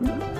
Mm-hmm.